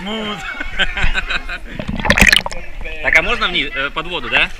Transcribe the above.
Ну, так, а можно вниз, э, под воду, да?